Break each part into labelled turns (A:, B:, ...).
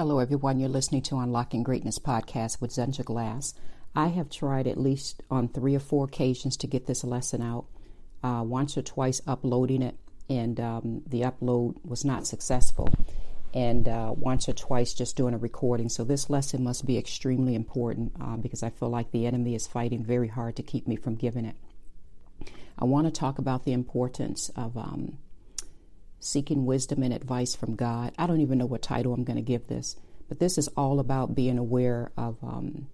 A: Hello, everyone. You're listening to Unlocking Greatness podcast with Zenja Glass. I have tried at least on three or four occasions to get this lesson out, uh, once or twice uploading it, and um, the upload was not successful, and uh, once or twice just doing a recording. So, this lesson must be extremely important uh, because I feel like the enemy is fighting very hard to keep me from giving it. I want to talk about the importance of. Um, seeking wisdom and advice from God. I don't even know what title I'm going to give this, but this is all about being aware of um,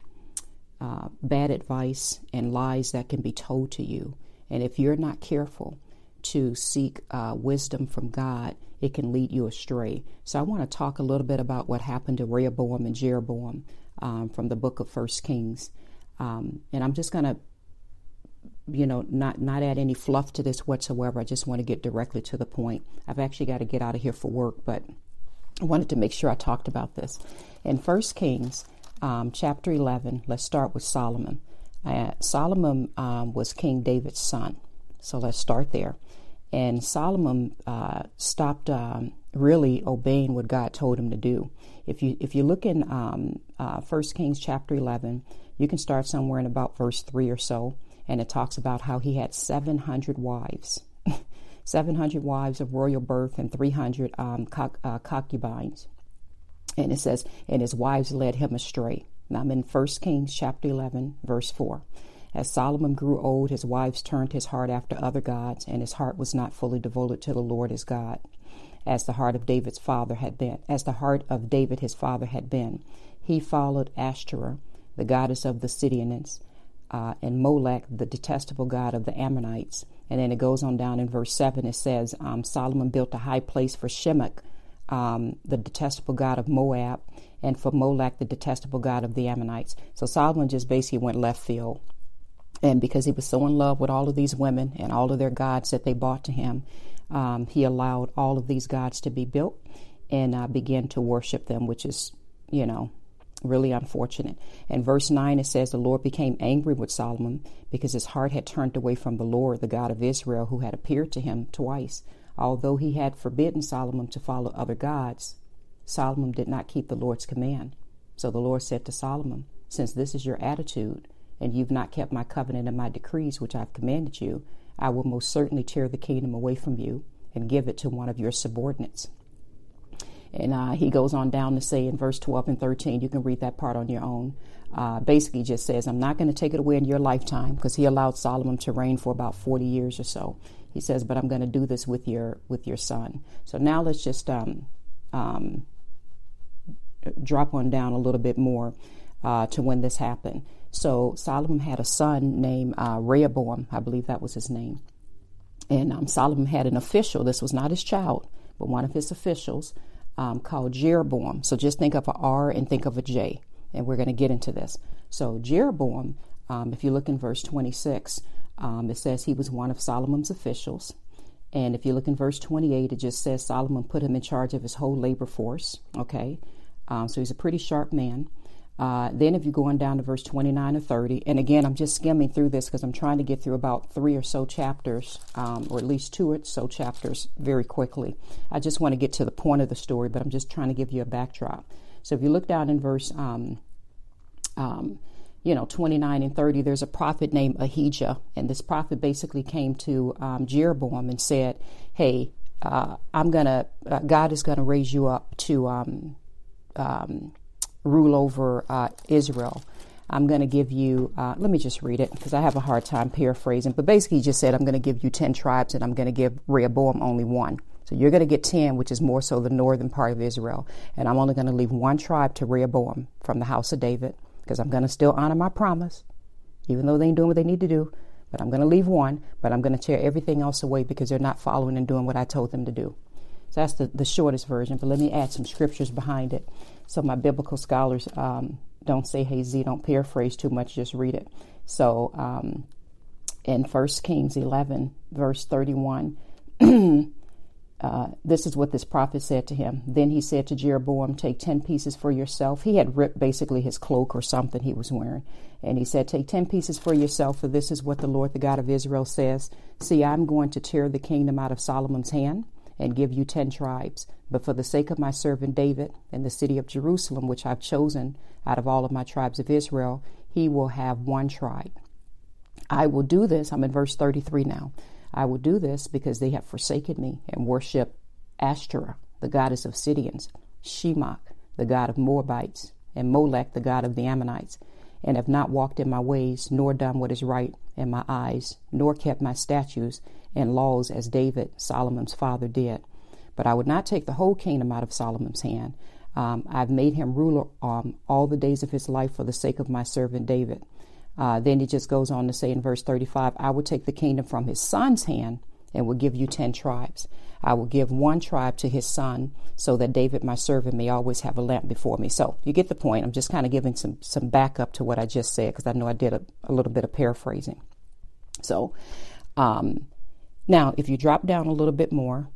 A: uh, bad advice and lies that can be told to you. And if you're not careful to seek uh, wisdom from God, it can lead you astray. So I want to talk a little bit about what happened to Rehoboam and Jeroboam um, from the book of First Kings. Um, and I'm just going to you know, not not add any fluff to this whatsoever. I just want to get directly to the point. I've actually got to get out of here for work, but I wanted to make sure I talked about this. In First Kings, um, chapter eleven, let's start with Solomon. Uh, Solomon um, was King David's son, so let's start there. And Solomon uh, stopped um, really obeying what God told him to do. If you if you look in um, uh, First Kings chapter eleven, you can start somewhere in about verse three or so and it talks about how he had 700 wives. 700 wives of royal birth and 300 um, uh, concubines. And it says, and his wives led him astray. Now I'm in 1 Kings chapter 11, verse 4. As Solomon grew old, his wives turned his heart after other gods, and his heart was not fully devoted to the Lord his God, as the heart of David's father had been, as the heart of David his father had been. He followed Ashtoreth, the goddess of the Sidonians, uh, and Molech, the detestable god of the Ammonites. And then it goes on down in verse 7, it says, um, Solomon built a high place for Shemach, um, the detestable god of Moab, and for Molech, the detestable god of the Ammonites. So Solomon just basically went left field. And because he was so in love with all of these women and all of their gods that they brought to him, um, he allowed all of these gods to be built and uh, began to worship them, which is, you know, really unfortunate. In verse 9, it says, The Lord became angry with Solomon because his heart had turned away from the Lord, the God of Israel, who had appeared to him twice. Although he had forbidden Solomon to follow other gods, Solomon did not keep the Lord's command. So the Lord said to Solomon, Since this is your attitude, and you've not kept my covenant and my decrees which I've commanded you, I will most certainly tear the kingdom away from you and give it to one of your subordinates. And uh, he goes on down to say in verse 12 and 13, you can read that part on your own. Uh, basically, just says, I'm not going to take it away in your lifetime because he allowed Solomon to reign for about 40 years or so. He says, but I'm going to do this with your with your son. So now let's just um, um, drop on down a little bit more uh, to when this happened. So Solomon had a son named uh, Rehoboam, I believe that was his name. And um, Solomon had an official. This was not his child, but one of his officials um, called Jeroboam. So just think of a R and think of a J, and we're going to get into this. So Jeroboam, um, if you look in verse 26, um, it says he was one of Solomon's officials. And if you look in verse 28, it just says Solomon put him in charge of his whole labor force. Okay, um, so he's a pretty sharp man. Uh, then, if you go on down to verse 29 or 30, and again, I'm just skimming through this because I'm trying to get through about three or so chapters, um, or at least two or so chapters very quickly. I just want to get to the point of the story, but I'm just trying to give you a backdrop. So, if you look down in verse, um, um, you know, 29 and 30, there's a prophet named Ahijah, and this prophet basically came to um, Jeroboam and said, Hey, uh, I'm gonna, uh, God is gonna raise you up to, um, um, rule over uh, Israel. I'm going to give you, uh, let me just read it because I have a hard time paraphrasing. But basically, he just said, I'm going to give you 10 tribes and I'm going to give Rehoboam only one. So you're going to get 10, which is more so the northern part of Israel. And I'm only going to leave one tribe to Rehoboam from the house of David because I'm going to still honor my promise, even though they ain't doing what they need to do. But I'm going to leave one, but I'm going to tear everything else away because they're not following and doing what I told them to do. So that's the, the shortest version, but let me add some scriptures behind it. So my biblical scholars um, don't say, hey, Z, don't paraphrase too much, just read it. So um, in 1 Kings 11, verse 31, uh, this is what this prophet said to him. Then he said to Jeroboam, Take 10 pieces for yourself. He had ripped basically his cloak or something he was wearing. And he said, Take 10 pieces for yourself, for this is what the Lord, the God of Israel, says See, I'm going to tear the kingdom out of Solomon's hand and give you ten tribes. But for the sake of my servant David and the city of Jerusalem, which I've chosen out of all of my tribes of Israel, he will have one tribe. I will do this. I'm in verse 33 now. I will do this because they have forsaken me and worship Ashtoreth, the goddess of Sidonians, Shemach, the god of Moabites, and Molech, the god of the Ammonites, and have not walked in my ways, nor done what is right in my eyes, nor kept my statutes and laws as David, Solomon's father, did. But I would not take the whole kingdom out of Solomon's hand. Um, I've made him ruler um, all the days of his life for the sake of my servant David. Uh, then he just goes on to say in verse 35 I will take the kingdom from his son's hand and will give you ten tribes. I will give one tribe to his son so that David, my servant, may always have a lamp before me. So you get the point. I'm just kind of giving some, some backup to what I just said because I know I did a, a, little bit of paraphrasing. So um, now, if you drop down a little bit more,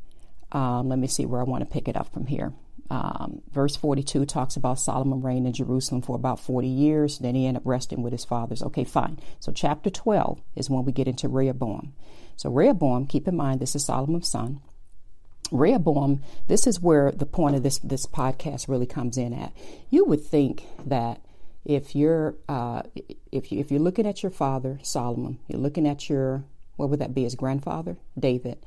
A: um, let me see where I want to pick it up from here. Um, verse 42 talks about Solomon reigned in Jerusalem for about 40 years. Then he ended up resting with his fathers. Okay, fine. So, chapter 12 is when we get into Rehoboam. So, Rehoboam, keep in mind, this is Solomon's son. Rehoboam, this is where the point of this, this podcast really comes in at. You would think that if you're uh, if you if you're looking at your father Solomon, you're looking at your what would that be his grandfather David,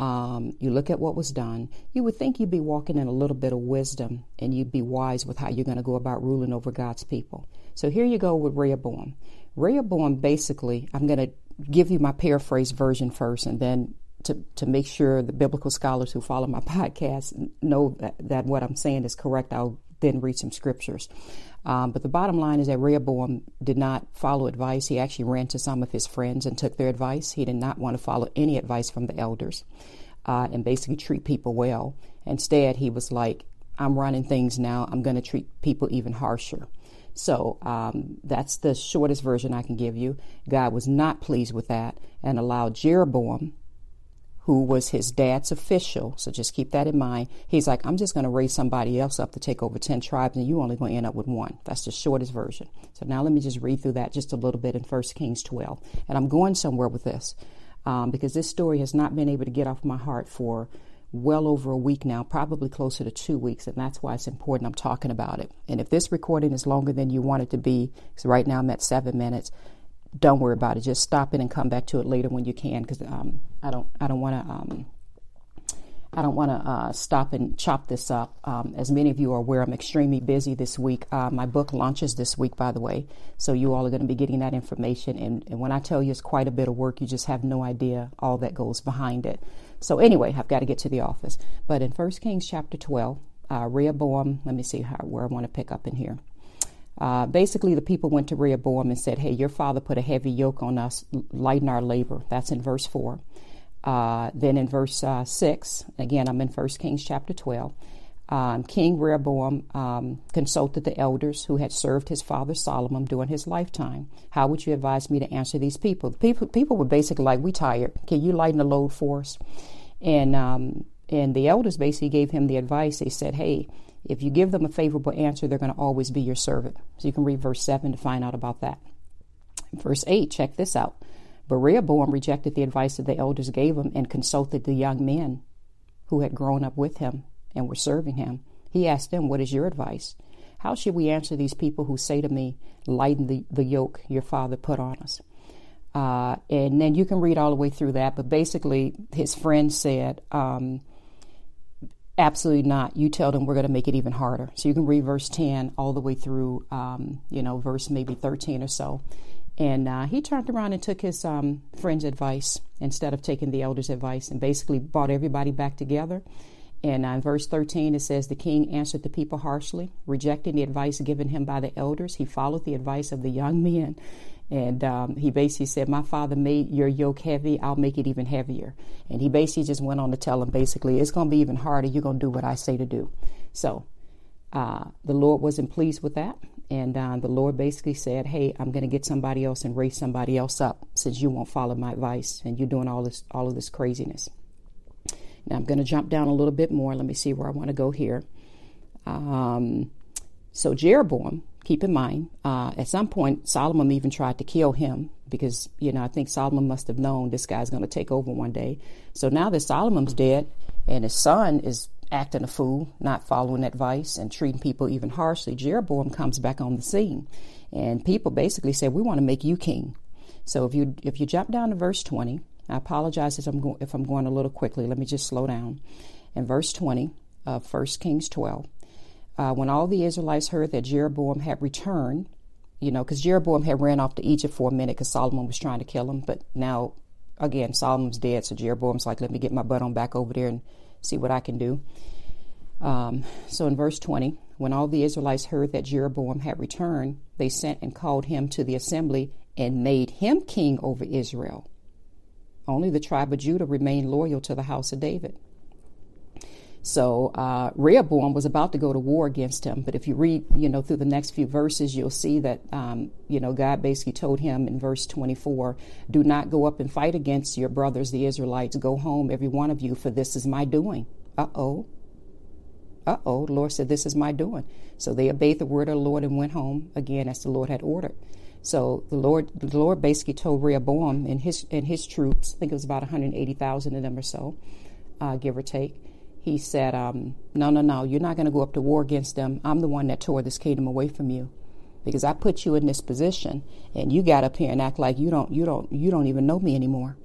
A: um, you look at what was done, you would think you'd be walking in a little bit of wisdom and you'd be wise with how you're going to go about ruling over God's people. So here you go with Rehoboam. Rehoboam basically, I'm going to give you my paraphrase version first and then to, to make sure the biblical scholars who follow my podcast know that, that what I'm saying is correct, I'll then read some scriptures. Um, but the bottom line is that Rehoboam did not follow advice. He actually ran to some of his friends and took their advice. He did not want to follow any advice from the elders uh, and basically treat people well. Instead, he was like, I'm running things now. I'm going to treat people even harsher. So um, that's the shortest version I can give you. God was not pleased with that and allowed Jeroboam, who was his dad's official, so just keep that in mind. He's like, I'm just going to raise somebody else up to take over 10 tribes, and you only going to end up with one. That's the shortest version. So now let me just read through that just a little bit in 1 Kings 12. And I'm going somewhere with this um, because this story has not been able to get off my heart for well over a week now, probably closer to two weeks, and that's why it's important I'm talking about it. And if this recording is longer than you want it to be, because right now I'm at seven minutes, don't worry about it. Just stop it and come back to it later when you can, because um, I don't I don't want to um, I don't want to uh, stop and chop this up. Um, as many of you are aware, I'm extremely busy this week. Uh, my book launches this week, by the way, so you all are going to be getting that information. And, and when I tell you it's quite a bit of work, you just have no idea all that goes behind it. So anyway, I've got to get to the office. But in 1 Kings chapter 12, uh, Rehoboam, let me see how, where I want to pick up in here. Uh, basically, the people went to Rehoboam and said, Hey, your father put a heavy yoke on us, lighten our labor. That's in verse 4. Uh, then in verse uh, 6, again, I'm in 1 Kings chapter 12. Um, King Rehoboam um, consulted the elders who had served his father Solomon during his lifetime. How would you advise me to answer these people? People, people were basically like, "We tired. Can you lighten the load for us?" And um, and the elders basically gave him the advice. They said, "Hey, if you give them a favorable answer, they're going to always be your servant." So you can read verse seven to find out about that. Verse eight. Check this out. But Rehoboam rejected the advice that the elders gave him and consulted the young men who had grown up with him and were serving him. He asked them, What is your advice? How should we answer these people who say to me, Lighten the, the yoke your father put on us? Uh, and then you can read all the way through that, but basically, his friend said, um, Absolutely not. You tell them we're going to make it even harder. So you can read verse 10 all the way through, um, you know, verse maybe 13 or so. And uh, he turned around and took his um, friend's advice instead of taking the elder's advice and basically brought everybody back together. And uh, in verse 13, it says, The king answered the people harshly, rejecting the advice given him by the elders. He followed the advice of the young men. And um, he basically said, My father made your yoke heavy, I'll make it even heavier. And he basically just went on to tell him, basically, it's going to be even harder. You're going to do what I say to do. So uh, the Lord wasn't pleased with that. And uh, the Lord basically said, Hey, I'm going to get somebody else and raise somebody else up since you won't follow my advice and you're doing all this, all of this craziness. Now I'm going to jump down a little bit more. Let me see where I want to go here. Um, so Jeroboam, keep in mind, uh, at some point Solomon even tried to kill him because you know I think Solomon must have known this guy's going to take over one day. So now that Solomon's dead, and his son is acting a fool, not following advice, and treating people even harshly, Jeroboam comes back on the scene. And people basically say, We want to make you king. So if you if you jump down to verse 20, I apologize if I'm, go- if I'm going a little quickly. Let me just slow down. In verse 20 of 1 Kings 12, uh, when all the Israelites heard that Jeroboam had returned, you know, because Jeroboam had ran off to Egypt for a minute because Solomon was trying to kill him, but now, again, Solomon's dead, so Jeroboam's like, let me get my butt on back over there and see what I can do. Um, so in verse 20, when all the Israelites heard that Jeroboam had returned, they sent and called him to the assembly and made him king over Israel. Only the tribe of Judah remained loyal to the house of David. So uh, Rehoboam was about to go to war against him, but if you read, you know, through the next few verses, you'll see that, um, you know, God basically told him in verse 24, "Do not go up and fight against your brothers, the Israelites. Go home, every one of you, for this is my doing." Uh oh. Uh oh. The Lord said, "This is my doing." So they obeyed the word of the Lord and went home again as the Lord had ordered. So the Lord, the Lord basically told Rehoboam and his and his troops, I think it was about 180,000 of them or so, uh, give or take he said, um, No, no, no, you're not going to go up to war against them. I'm the one that tore this kingdom away from you because I put you in this position and you got up here and act like you don't you don't you don't even know me anymore.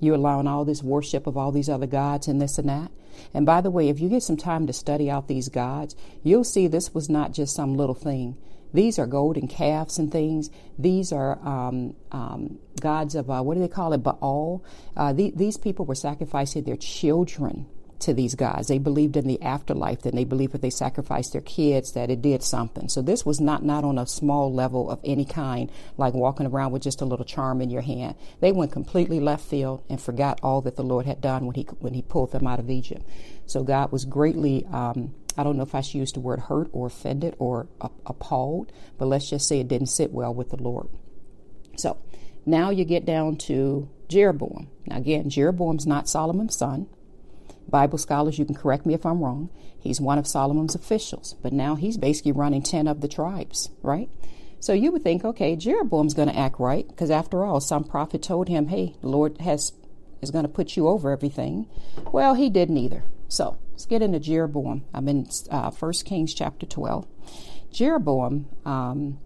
A: You're allowing all this worship of all these other gods and this and that. And by the way, if you get some time to study out these gods, you'll see this was not just some little thing. These are golden calves and things. These are um, um, gods of, uh, what do they call it, Baal. Uh, the, these people were sacrificing their children to these gods. They believed in the afterlife, and they believed if they sacrificed their kids that it did something. So this was not not on a small level of any kind, like walking around with just a little charm in your hand. They went completely left field and forgot all that the Lord had done when he when he pulled them out of Egypt. So God was greatly. Um, I don't know if I should use the word hurt or offended or appalled, but let's just say it didn't sit well with the Lord. So now you get down to Jeroboam. Now, again, Jeroboam's not Solomon's son. Bible scholars, you can correct me if I'm wrong. He's one of Solomon's officials, but now he's basically running 10 of the tribes, right? So you would think, okay, Jeroboam's going to act right because after all, some prophet told him, hey, the Lord has is going to put you over everything. Well, he didn't either. So let's get into Jeroboam. I'm in uh, 1 Kings chapter 12. Jeroboam, um,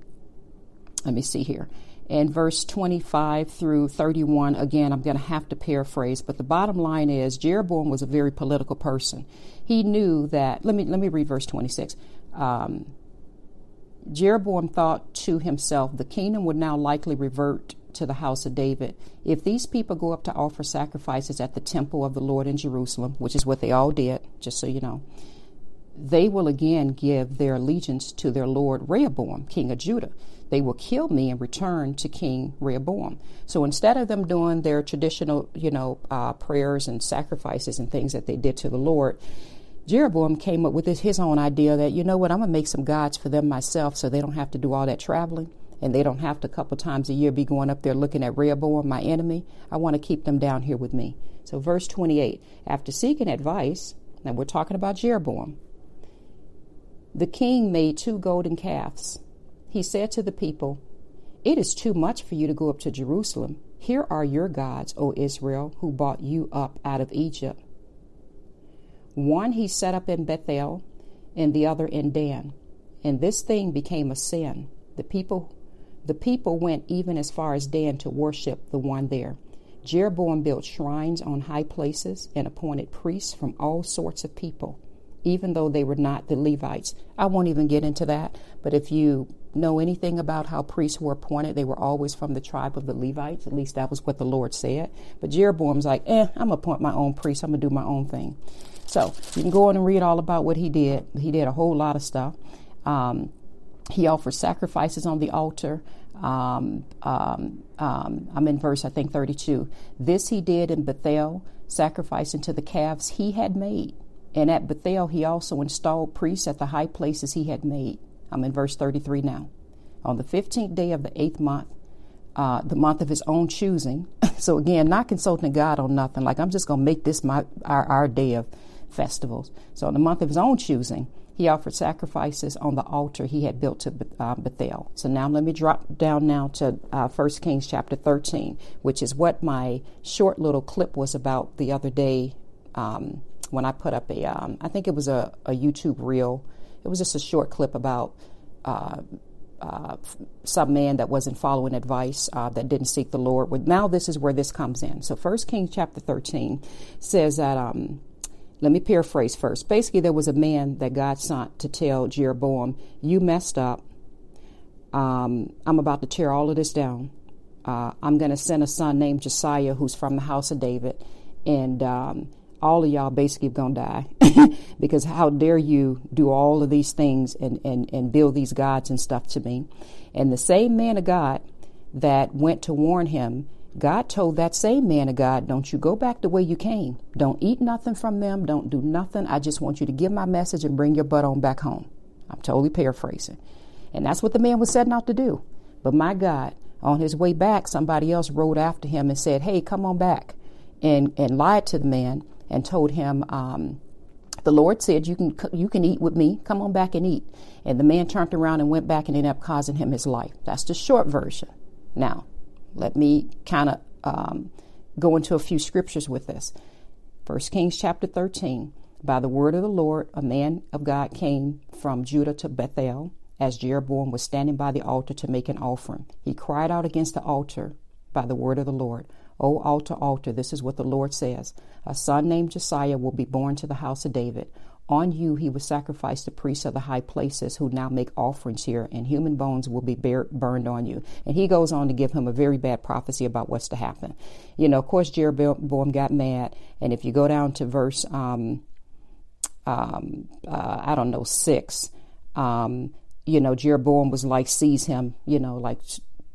A: let me see here in verse 25 through 31. Again, I'm going to have to paraphrase, but the bottom line is Jeroboam was a very political person. He knew that. Let me let me read verse 26. Um, Jeroboam thought to himself, the kingdom would now likely revert to the house of David. If these people go up to offer sacrifices at the temple of the Lord in Jerusalem, which is what they all did, just so you know, they will again give their allegiance to their Lord Rehoboam, king of Judah they will kill me and return to King Rehoboam. So instead of them doing their traditional, you know, uh, prayers and sacrifices and things that they did to the Lord, Jeroboam came up with his own idea that, you know what, I'm going to make some gods for them myself so they don't have to do all that traveling and they don't have to a couple times a year be going up there looking at Rehoboam, my enemy. I want to keep them down here with me. So, verse 28 after seeking advice, now we're talking about Jeroboam, the king made two golden calves he said to the people, It is too much for you to go up to Jerusalem. Here are your gods, O Israel, who brought you up out of Egypt. One he set up in Bethel, and the other in Dan. And this thing became a sin. The people the people went even as far as Dan to worship the one there. Jeroboam built shrines on high places and appointed priests from all sorts of people, even though they were not the Levites. I won't even get into that, but if you know anything about how priests were appointed. They were always from the tribe of the Levites. At least that was what the Lord said. But Jeroboam's like, eh, I'm to appoint my own priest. I'm going to do my own thing. So you can go on and read all about what he did. He did a whole lot of stuff. Um, he offered sacrifices on the altar. Um, um, um I'm in verse, I think, 32. This he did in Bethel, sacrificing to the calves he had made. And at Bethel, he also installed priests at the high places he had made. I'm in verse 33 now. On the 15th day of the eighth month, uh, the month of his own choosing. so again, not consulting God on nothing. Like I'm just going to make this my our, our day of festivals. So on the month of his own choosing, he offered sacrifices on the altar he had built to uh, Bethel. So now let me drop down now to uh, 1 Kings chapter 13, which is what my short little clip was about the other day um, when I put up a, um, I think it was a, a YouTube reel. It was just a short clip about uh, uh, some man that wasn't following advice, uh, that didn't seek the Lord. Well, now this is where this comes in. So First Kings chapter 13 says that, um, let me paraphrase first. Basically, there was a man that God sent to tell Jeroboam, you messed up. Um, I'm about to tear all of this down. Uh, I'm going to send a son named Josiah who's from the house of David. And um, all of y'all basically to die because how dare you do all of these things and, and, and build these gods and stuff to me. And the same man of God that went to warn him, God told that same man of God, don't you go back the way you came. Don't eat nothing from them. Don't do nothing. I just want you to give my message and bring your butt on back home. I'm totally paraphrasing. And that's what the man was setting out to do. But my God, on his way back, somebody else rode after him and said, Hey, come on back. And, and lied to the man and told him, um, the Lord said, "You can you can eat with me. Come on back and eat." And the man turned around and went back and ended up causing him his life. That's the short version. Now, let me kind of um, go into a few scriptures with this. First Kings chapter thirteen. By the word of the Lord, a man of God came from Judah to Bethel as Jeroboam was standing by the altar to make an offering. He cried out against the altar by the word of the Lord. O altar, altar, this is what the Lord says. A son named Josiah will be born to the house of David. On you he will sacrifice the priests of the high places who now make offerings here, and human bones will be burned on you. And he goes on to give him a very bad prophecy about what's to happen. You know, of course, Jeroboam got mad, and if you go down to verse, um, um, uh, I don't know, six, um, you know, Jeroboam was like, seize him, you know, like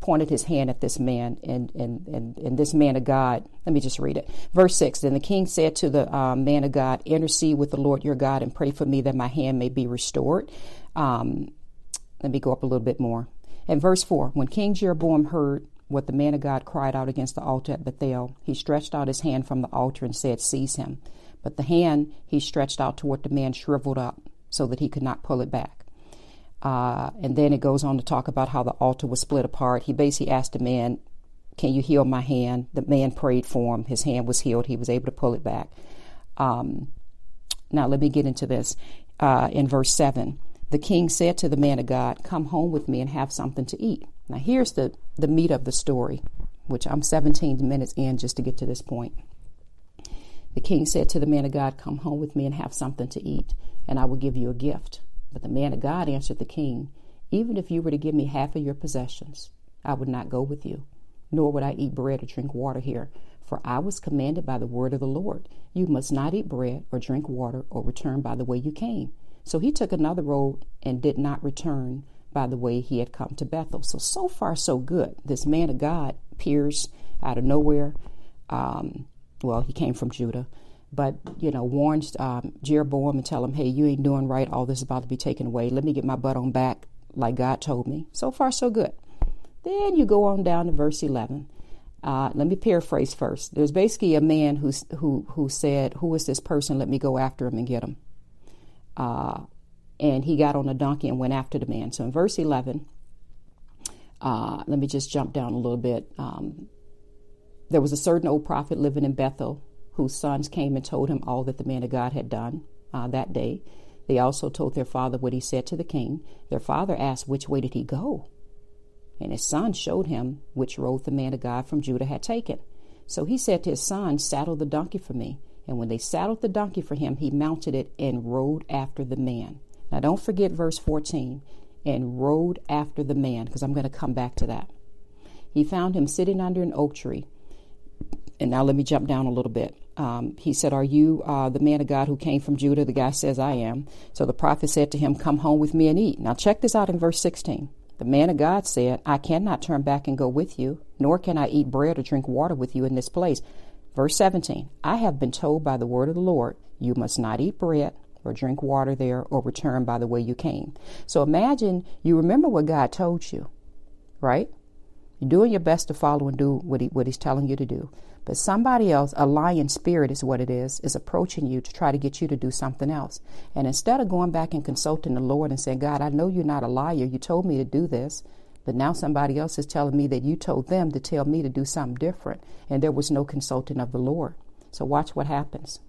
A: pointed his hand at this man, and, and, and, and this man of God, let me just read it. Verse 6 Then the king said to the uh, man of God, Intercede with the Lord your God and pray for me that my hand may be restored. Um, let me go up a little bit more. In verse 4 When King Jeroboam heard what the man of God cried out against the altar at Bethel, he stretched out his hand from the altar and said, Seize him. But the hand he stretched out toward the man shriveled up so that he could not pull it back. Uh, and then it goes on to talk about how the altar was split apart. He basically asked the man, Can you heal my hand? The man prayed for him. His hand was healed. He was able to pull it back. Um, now, let me get into this. Uh, in verse 7, the king said to the man of God, Come home with me and have something to eat. Now, here's the, the meat of the story, which I'm 17 minutes in just to get to this point. The king said to the man of God, Come home with me and have something to eat, and I will give you a gift. But the man of God answered the king, Even if you were to give me half of your possessions, I would not go with you, nor would I eat bread or drink water here. For I was commanded by the word of the Lord, You must not eat bread or drink water or return by the way you came. So he took another road and did not return by the way he had come to Bethel. So, so far, so good. This man of God appears out of nowhere. Um, well, he came from Judah but you know warns um, Jeroboam and tell him, "Hey, you ain't doing right. All this is about to be taken away. Let me get my butt on back, like God told me." So far, so good. Then you go on down to verse eleven. Uh, let me paraphrase first. There's basically a man who's, who who said, "Who is this person? Let me go after him and get him." Uh, and he got on a donkey and went after the man. So in verse eleven, uh, let me just jump down a little bit. Um, there was a certain old prophet living in Bethel whose sons came and told him all that the man of God had done uh, that day. They also told their father what he said to the king. Their father asked, Which way did he go? And his son showed him which road the man of God from Judah had taken. So he said to his son, Saddle the donkey for me. And when they saddled the donkey for him, he mounted it and rode after the man. Now don't forget verse 14 and rode after the man, because I'm going to come back to that. He found him sitting under an oak tree. And now let me jump down a little bit um, he said, Are you uh, the man of God who came from Judah? The guy says, I am. So the prophet said to him, Come home with me and eat. Now check this out in verse 16. The man of God said, I cannot turn back and go with you, nor can I eat bread or drink water with you in this place. Verse 17 I have been told by the word of the Lord, you must not eat bread or drink water there or return by the way you came. So imagine you remember what God told you, right? You're doing your best to follow and do what, he, what He's telling you to do. But somebody else, a lying spirit is what it is, is approaching you to try to get you to do something else. And instead of going back and consulting the Lord and saying, God, I know you're not a liar. You told me to do this. But now somebody else is telling me that you told them to tell me to do something different. And there was no consulting of the Lord. So watch what happens.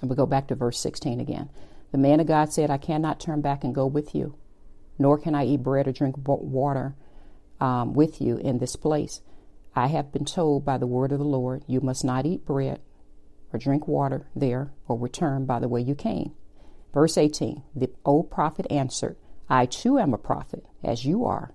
A: And we go back to verse 16 again. The man of God said, I cannot turn back and go with you, nor can I eat bread or drink water um, with you in this place. I have been told by the word of the Lord, you must not eat bread or drink water there or return by the way you came. Verse 18 The old prophet answered, I too am a prophet, as you are.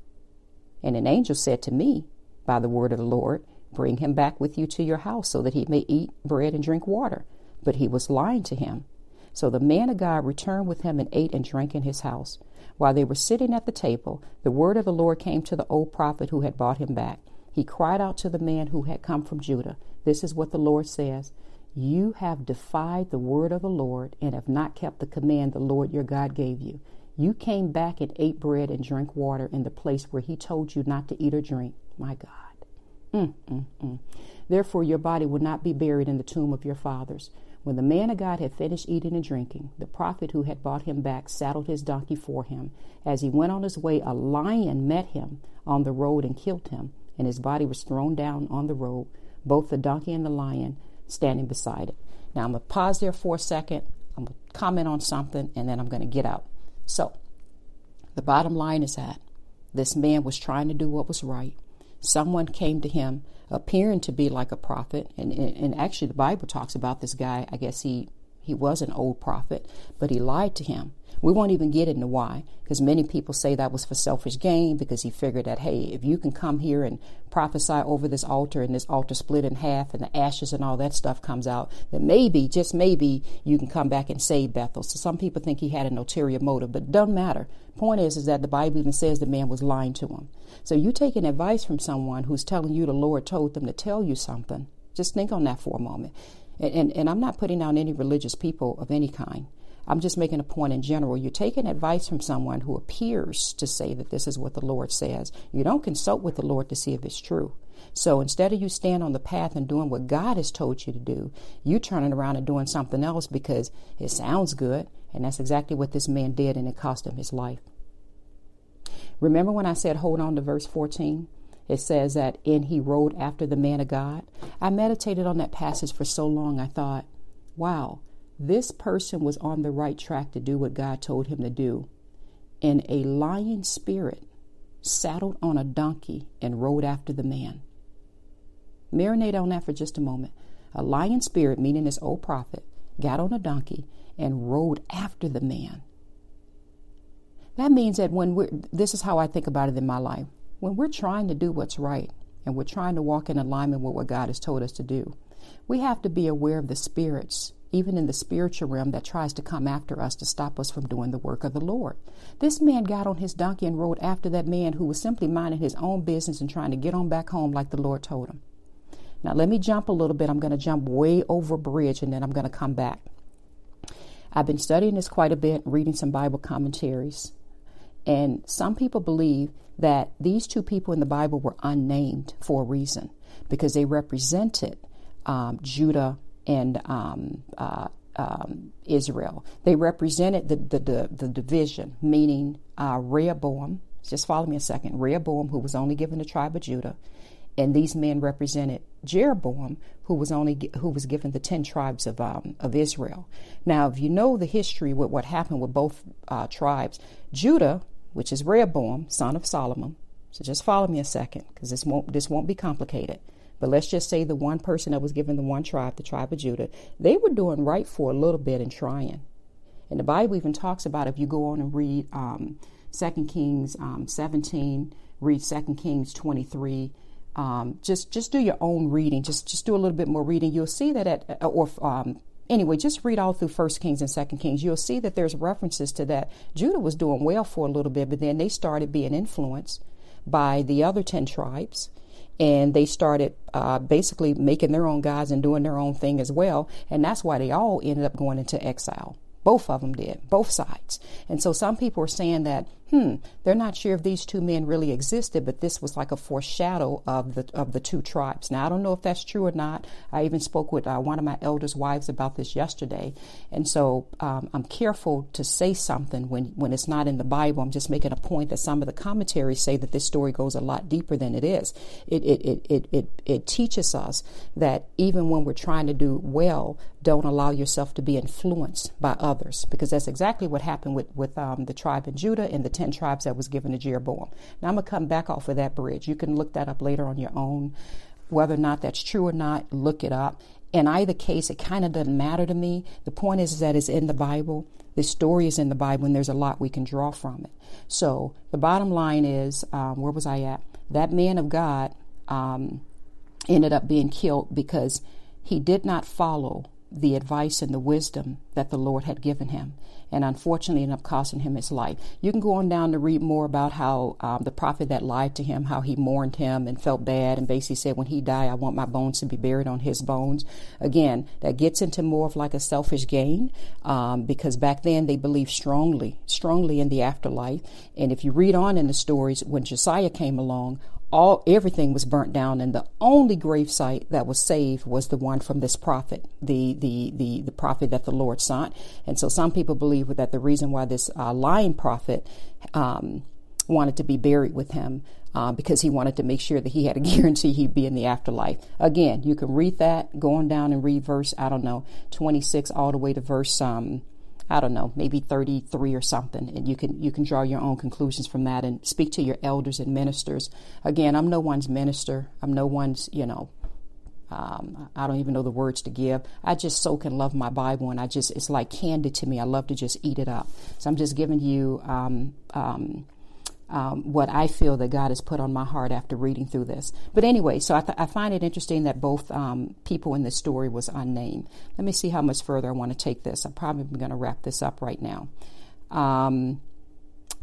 A: And an angel said to me, by the word of the Lord, Bring him back with you to your house so that he may eat bread and drink water. But he was lying to him. So the man of God returned with him and ate and drank in his house. While they were sitting at the table, the word of the Lord came to the old prophet who had brought him back. He cried out to the man who had come from Judah, This is what the Lord says You have defied the word of the Lord and have not kept the command the Lord your God gave you. You came back and ate bread and drank water in the place where he told you not to eat or drink. My God. Mm, mm, mm. Therefore, your body will not be buried in the tomb of your fathers. When the man of God had finished eating and drinking, the prophet who had brought him back saddled his donkey for him. As he went on his way, a lion met him on the road and killed him, and his body was thrown down on the road, both the donkey and the lion standing beside it. Now, I'm going to pause there for a second. I'm going to comment on something, and then I'm going to get out. So, the bottom line is that this man was trying to do what was right someone came to him appearing to be like a prophet and, and actually the bible talks about this guy i guess he he was an old prophet but he lied to him we won't even get into why, because many people say that was for selfish gain because he figured that, hey, if you can come here and prophesy over this altar and this altar split in half and the ashes and all that stuff comes out, then maybe, just maybe, you can come back and save Bethel. So some people think he had an ulterior motive, but it doesn't matter. Point is, is that the Bible even says the man was lying to him. So you taking advice from someone who's telling you the Lord told them to tell you something. Just think on that for a moment. And, and, I'm not putting down any religious people of any kind. I'm just making a point in general. You're taking advice from someone who appears to say that this is what the Lord says. You don't consult with the Lord to see if it's true. So instead of you stand on the path and doing what God has told you to do, you turning around and doing something else because it sounds good. And that's exactly what this man did, and it cost him his life. Remember when I said, hold on to verse 14? It says that, and he rode after the man of God. I meditated on that passage for so long, I thought, wow, this person was on the right track to do what God told him to do. And a lying spirit saddled on a donkey and rode after the man. Marinate on that for just a moment. A lying spirit, meaning this old prophet, got on a donkey and rode after the man. That means that when we're, this is how I think about it in my life. When we're trying to do what's right and we're trying to walk in alignment with what God has told us to do, we have to be aware of the spirits even in the spiritual realm, that tries to come after us to stop us from doing the work of the Lord. This man got on his donkey and rode after that man who was simply minding his own business and trying to get on back home like the Lord told him. Now, let me jump a little bit. I'm going to jump way over a bridge and then I'm going to come back. I've been studying this quite a bit, reading some Bible commentaries. And some people believe that these two people in the Bible were unnamed for a reason because they represented um, Judah and um, uh, um, Israel. They represented the, the, the, the division, meaning uh, Rehoboam. Just follow me a second. Rehoboam, who was only given the tribe of Judah, and these men represented Jeroboam, who was only who was given the ten tribes of um, of Israel. Now, if you know the history with what happened with both uh, tribes, Judah, which is Rehoboam, son of Solomon. So just follow me a second, because this won't this won't be complicated. But let's just say the one person that was given the one tribe, the tribe of Judah, they were doing right for a little bit and trying. And the Bible even talks about if you go on and read um, 2 Kings um, 17, read 2 Kings 23. Um, just just do your own reading. Just just do a little bit more reading. You'll see that at or um, anyway, just read all through First Kings and Second Kings. You'll see that there's references to that. Judah was doing well for a little bit, but then they started being influenced by the other ten tribes and they started uh, basically making their own gods and doing their own thing as well. And that's why they all ended up going into exile. Both of them did, both sides. And so some people are saying that, hmm, they're not sure if these two men really existed, but this was like a foreshadow of the of the two tribes. Now I don't know if that's true or not. I even spoke with uh, one of my elders' wives about this yesterday, and so um, I'm careful to say something when when it's not in the Bible. I'm just making a point that some of the commentaries say that this story goes a lot deeper than it is. It it it it it, it teaches us that even when we're trying to do well, don't allow yourself to be influenced by others because that's exactly what happened with, with um, the tribe in Judah and the 10 tribes that was given to Jeroboam. Now, I'm going to come back off of that bridge. You can look that up later on your own. Whether or not that's true or not, look it up. In either case, it kind of doesn't matter to me. The point is that it's in the Bible. The story is in the Bible, and there's a lot we can draw from it. So, the bottom line is um, where was I at? That man of God um, ended up being killed because he did not follow the advice and the wisdom that the Lord had given him, and unfortunately ended up costing him his life. You can go on down to read more about how um, the prophet that lied to him, how he mourned him and felt bad, and basically said, "When he die, I want my bones to be buried on his bones." Again, that gets into more of like a selfish gain, um, because back then they believed strongly, strongly in the afterlife. And if you read on in the stories, when Josiah came along, all everything was burnt down and the only gravesite that was saved was the one from this prophet the the the, the prophet that the lord sent and so some people believe that the reason why this uh, lying prophet um, wanted to be buried with him uh, because he wanted to make sure that he had a guarantee he'd be in the afterlife. Again you can read that going down and read verse i don't know 26 all the way to verse um, I don't know, maybe 33 or something, and you can you can draw your own conclusions from that and speak to your elders and ministers. Again, I'm no one's minister. I'm no one's, you know, um, I don't even know the words to give. I just soak and love my Bible, and I just it's like candy to me. I love to just eat it up. So I'm just giving you um, um, um, what I feel that God has put on my heart after reading through this. But anyway, so I, th- I find it interesting that both um, people in this story was unnamed. Let me see how much further I want to take this. I'm probably going to wrap this up right now. Um,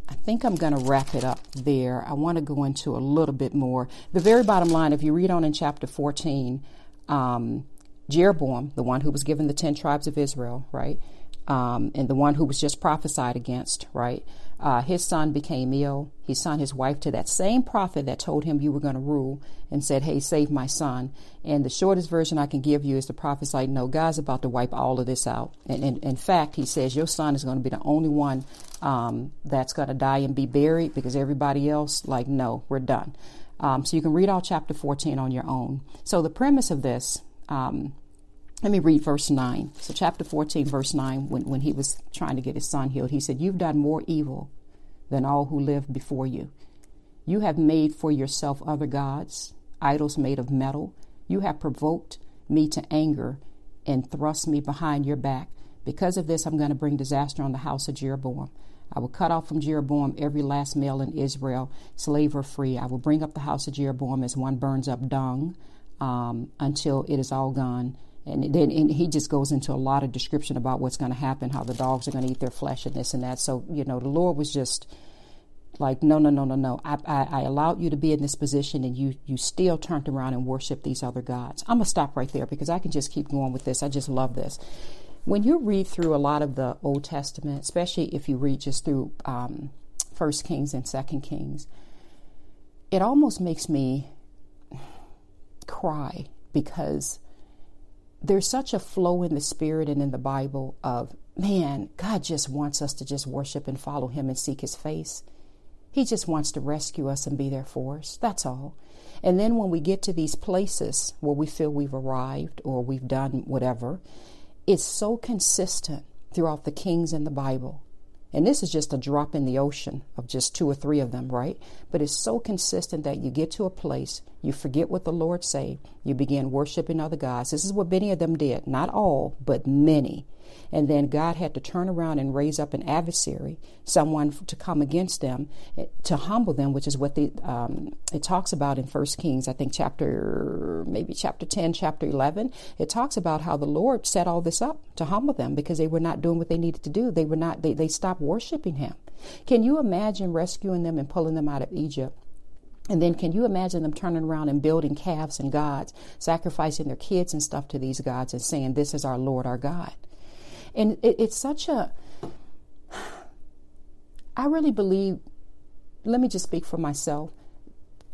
A: I think I'm going to wrap it up there. I want to go into a little bit more. The very bottom line, if you read on in chapter 14, um, Jeroboam, the one who was given the 10 tribes of Israel, right? Um, and the one who was just prophesied against, right? Uh, his son became ill. He sent his wife to that same prophet that told him you were going to rule and said, Hey, save my son. And the shortest version I can give you is the prophet's like, No, God's about to wipe all of this out. And, and in fact, he says, Your son is going to be the only one um, that's going to die and be buried because everybody else, like, no, we're done. Um, so you can read all chapter 14 on your own. So the premise of this, um, let me read verse 9. So, chapter 14, verse 9, when, when he was trying to get his son healed, he said, You've done more evil than all who lived before you. You have made for yourself other gods, idols made of metal. You have provoked me to anger and thrust me behind your back. Because of this, I'm going to bring disaster on the house of Jeroboam. I will cut off from Jeroboam every last male in Israel, slave or free. I will bring up the house of Jeroboam as one burns up dung um, until it is all gone and then and he just goes into a lot of description about what's going to happen, how the dogs are going to eat their flesh, and this and that. So you know, the Lord was just like, no, no, no, no, no. I, I, I allowed you to be in this position, and you you still turned around and worship these other gods. I'm gonna stop right there because I can just keep going with this. I just love this. When you read through a lot of the Old Testament, especially if you read just through um, First Kings and Second Kings, it almost makes me cry because there's such a flow in the spirit and in the Bible of, man, God just wants us to just worship and follow Him and seek His face. He just wants to rescue us and be there for us. That's all. And then when we get to these places where we feel we've arrived or we've done whatever, it's so consistent throughout the kings in the Bible and this is just a drop in the ocean of just two or three of them, right? But it's so consistent that you get to a place, you forget what the Lord say, you begin worshiping other gods. This is what many of them did. Not all, but many. And then God had to turn around and raise up an adversary, someone to come against them, eh, to humble them, which is what the um, it talks about in First Kings, I think chapter maybe chapter ten, chapter eleven. It talks about how the Lord set all this up to humble them because they were not doing what they needed to do. They were not. They they stopped worshiping Him. Can you imagine rescuing them and pulling them out of Egypt? And then can you imagine them turning around and building calves and gods, sacrificing their kids and stuff to these gods and saying, This is our Lord, our God? And it, it's such a, I really believe, let me just speak for myself.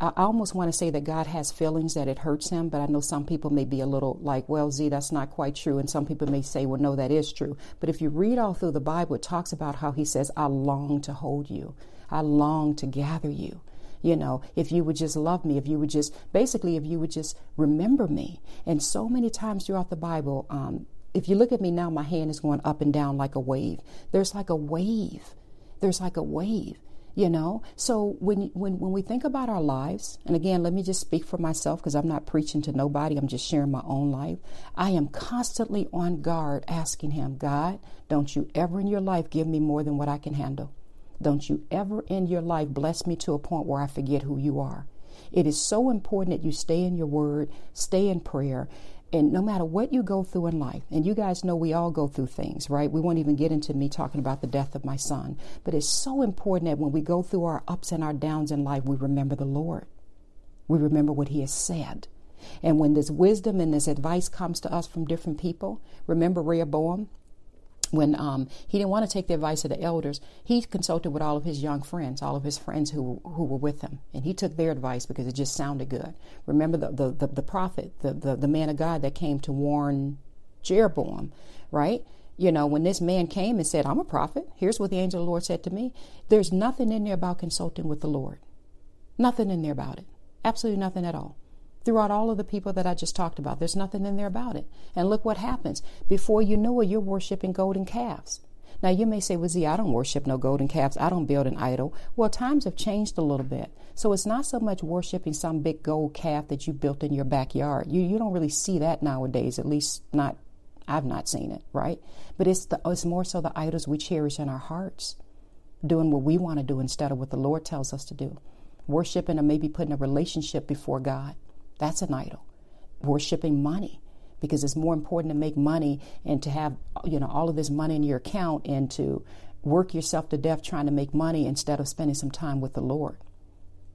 A: I almost want to say that God has feelings that it hurts him, but I know some people may be a little like, well, Z, that's not quite true. And some people may say, well, no, that is true. But if you read all through the Bible, it talks about how he says, I long to hold you, I long to gather you. You know, if you would just love me, if you would just, basically, if you would just remember me. And so many times throughout the Bible, um, if you look at me now, my hand is going up and down like a wave. There's like a wave. There's like a wave you know? So when when when we think about our lives and again let me just speak for myself because i'm not preaching to nobody. I'm just sharing my own life. I am constantly on guard asking him god don't you ever in your life give me more than what i can handle. Don't you ever in your life bless me to a point where i forget who you are. It is so important that you stay in your word stay in prayer and no matter what you go through in life, and you guys know we all go through things, right? We won't even get into me talking about the death of my son. But it's so important that when we go through our ups and our downs in life, we remember the Lord. We remember what He has said. And when this wisdom and this advice comes to us from different people, remember Rehoboam? When um, he didn't want to take the advice of the elders, he consulted with all of his young friends, all of his friends who who were with him, and he took their advice because it just sounded good. Remember the the, the, the prophet, the, the the man of God that came to warn Jeroboam, right? You know, when this man came and said, "I'm a prophet," here's what the angel of the Lord said to me. There's nothing in there about consulting with the Lord. Nothing in there about it. Absolutely nothing at all throughout all of the people that I just talked about. There's nothing in there about it. And look what happens. Before you know it, you're worshiping golden calves. Now you may say, well, Z, I don't worship no golden calves. I don't build an idol. Well, times have changed a little bit. So it's not so much worshiping some big gold calf that you built in your backyard. You you don't really see that nowadays, at least not I've not seen it, right? But it's the it's more so the idols we cherish in our hearts, doing what we want to do instead of what the Lord tells us to do. Worshiping or maybe putting a relationship before God. That's an idol. Worshipping money because it's more important to make money and to have you know all of this money in your account and to work yourself to death trying to make money instead of spending some time with the Lord.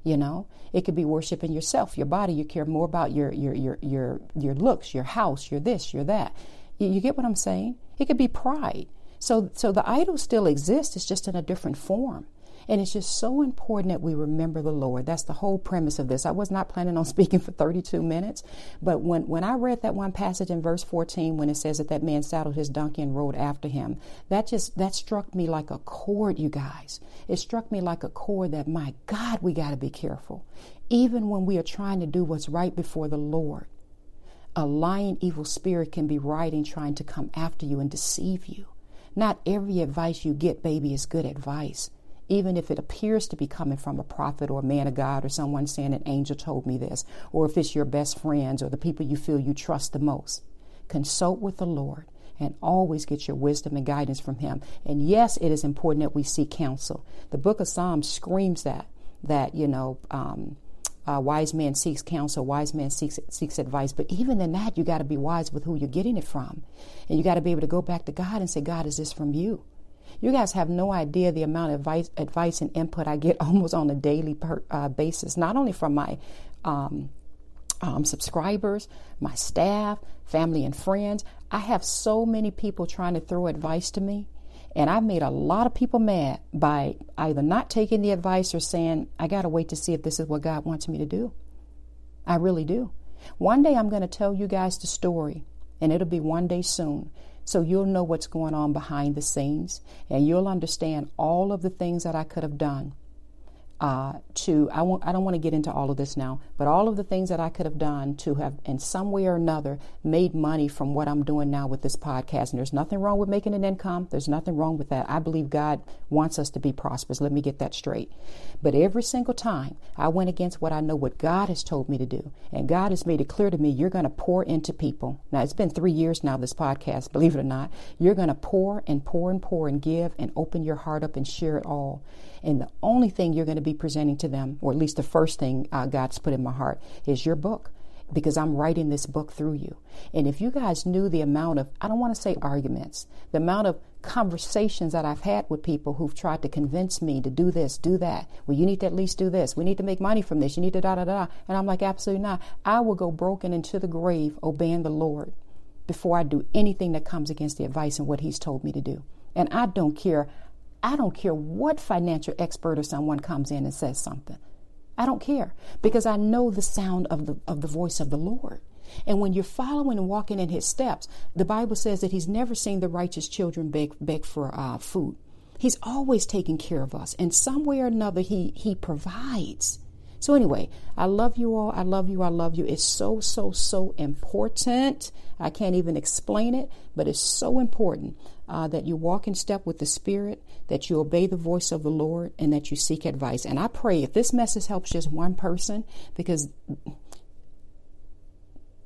A: You know, it could be worshiping yourself, your body. You care more about your your your your your looks, your house, your this, your that. You, you get what I'm saying? It could be pride. So so the idol still exists. It's just in a different form. And it's just so important that we remember the Lord. That's the whole premise of this. I was not planning on speaking for 32 minutes, but when, when I read that one passage in verse 14, when it says that that man saddled his donkey and rode after him, that just, that struck me like a chord, you guys. It struck me like a chord that, my God, we got to be careful. Even when we are trying to do what's right before the Lord, a lying evil spirit can be riding trying to come after you and deceive you. Not every advice you get, baby, is good advice even if it appears to be coming from a prophet or a man of God or someone saying an angel told me this, or if it's your best friends or the people you feel you trust the most. Consult with the Lord and always get your wisdom and guidance from Him. And yes, it is important that we seek counsel. The book of Psalms screams that, that, you know, um, uh, wise man seeks counsel, wise man seeks seeks advice. But even in that, you got to be wise with who you're getting it from, and you got to be able to go back to God and say, "God, is this from you?" You guys have no idea the amount of advice, advice and input I get almost on a daily per, uh, basis, not only from my um, um, subscribers, my staff, family, and friends. I have so many people trying to throw advice to me. And I've made a lot of people mad by either not taking the advice or saying, I got to wait to see if this is what God wants me to do. I really do. One day I'm going to tell you guys the story, and it'll be one day soon. So you'll know what's going on behind the scenes and you'll understand all of the things that I could have done uh, to I won't I don't want to get into all of this now, but all of the things that I could have done to have in some way or another made money from what I'm doing now with this podcast. And there's nothing wrong with making an income. There's nothing wrong with that. I believe God wants us to be prosperous. Let me get that straight. But every single time I went against what I know what God has told me to do, and God has made it clear to me, you're going to pour into people. Now it's been three years now, this podcast, believe it or not. You're going to pour and pour and pour and give and open your heart up and share it all. And the only thing you're going to be presenting to them, or at least the first thing uh, God's put in my heart, is your book because I'm writing this book through you. And if you guys knew the amount of, I don't want to say arguments, the amount of conversations that I've had with people who've tried to convince me to do this, do that. Well, you need to at least do this. We need to make money from this. You need to da da da. And I'm like, absolutely not. I will go broken into the grave obeying the Lord before I do anything that comes against the advice and what He's told me to do. And I don't care. I don't care what financial expert or someone comes in and says something. I don't care because I know the sound of the of the voice of the Lord. And when you're following and walking in his steps, the Bible says that he's never seen the righteous children beg, beg for uh, food. He's always taking care of us. And some way or another, he, he provides. So, anyway, I love you all. I love you. I love you. It's so, so, so important. I can't even explain it, but it's so important uh, that you walk in step with the Spirit, that you obey the voice of the Lord, and that you seek advice. And I pray if this message helps just one person, because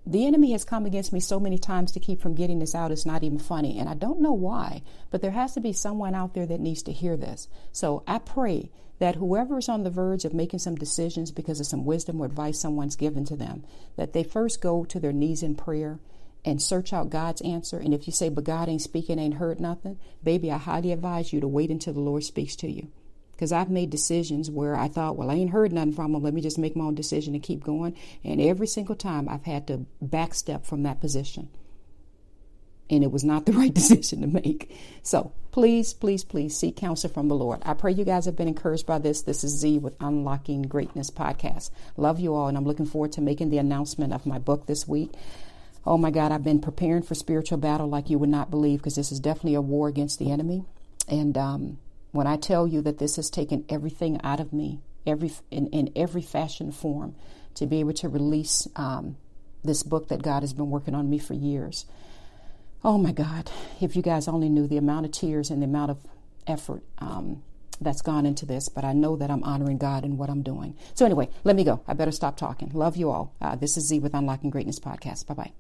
A: the enemy has come against me so many times to keep from getting this out. It's not even funny. And I don't know why, but there has to be someone out there that needs to hear this. So I pray that whoever is on the verge of making some decisions because of some wisdom or advice someone's given to them, that they first go to their knees in prayer and search out God's answer. And if you say, but God ain't speaking, ain't heard nothing, baby, I highly advise you to wait until the Lord speaks to you. Because I've made decisions where I thought, well, I ain't heard nothing from him. Let me just make my own decision and keep going. And every single time I've had to backstep from that position. And it was not the right decision to make. So please, please, please seek counsel from the Lord. I pray you guys have been encouraged by this. This is Z with Unlocking Greatness podcast. Love you all. And I'm looking forward to making the announcement of my book this week. Oh my God, I've been preparing for spiritual battle like you would not believe because this is definitely a war against the enemy. And um, when I tell you that this has taken everything out of me, every in, in every fashion form, to be able to release um, this book that God has been working on me for years. Oh my God, if you guys only knew the amount of tears and the amount of effort um, that's gone into this, but I know that I'm honoring God in what I'm doing. So, anyway, let me go. I better stop talking. Love you all. Uh, this is Z with Unlocking Greatness Podcast. Bye bye.